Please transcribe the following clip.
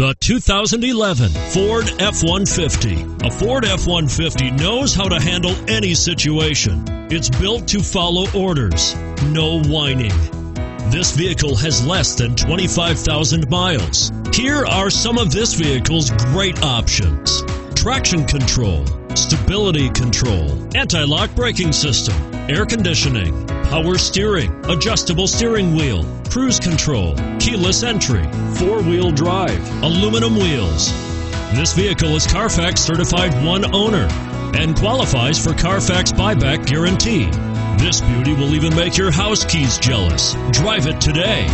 The 2011 Ford F-150. A Ford F-150 knows how to handle any situation. It's built to follow orders, no whining. This vehicle has less than 25,000 miles. Here are some of this vehicle's great options. Traction control, stability control, anti-lock braking system, air conditioning, power steering, adjustable steering wheel, cruise control, keyless entry, four-wheel drive, aluminum wheels. This vehicle is Carfax certified one owner and qualifies for Carfax buyback guarantee. This beauty will even make your house keys jealous. Drive it today.